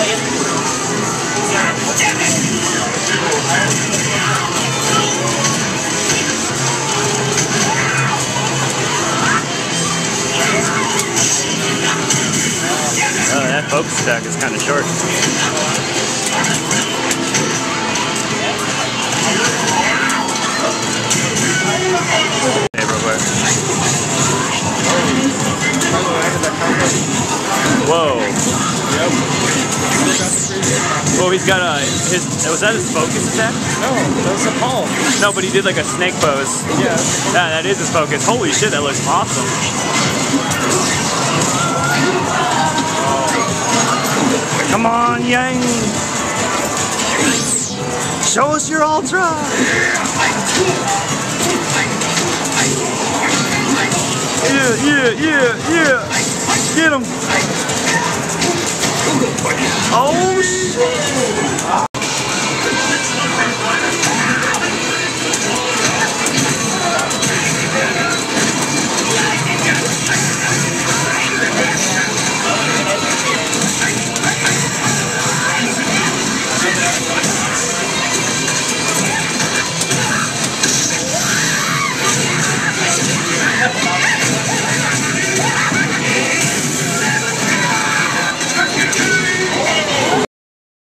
Oh, that focus attack is kind of short. Everywhere. Whoa. Yep. Well, he's got a his. Was that his focus attack? No, that was a palm. No, but he did like a snake pose. Yeah. Yeah, that is his focus. Holy shit, that looks awesome. Come on, Yang. Show us your ultra. Yeah, yeah, yeah, yeah. Get him. Oh shit.